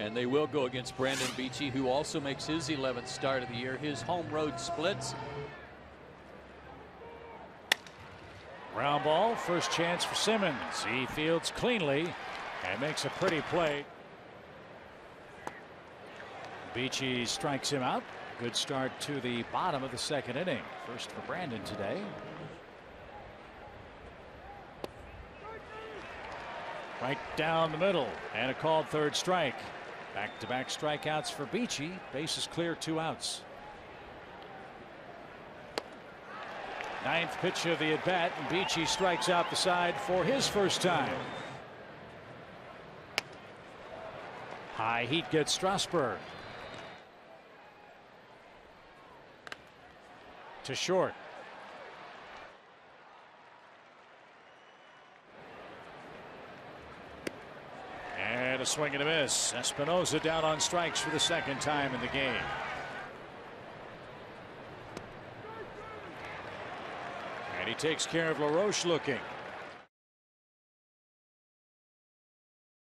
And they will go against Brandon Beachy, who also makes his 11th start of the year. His home road splits. Ground ball, first chance for Simmons. He fields cleanly and makes a pretty play. Beachy strikes him out. Good start to the bottom of the second inning. First for Brandon today. Right down the middle and a called third strike. Back to back strikeouts for Beachy. Bases clear, two outs. Ninth pitch of the at bat, and Beachy strikes out the side for his first time. High heat gets Strasburg. To short. And a swing and a miss. Espinosa down on strikes for the second time in the game. And he takes care of LaRoche looking.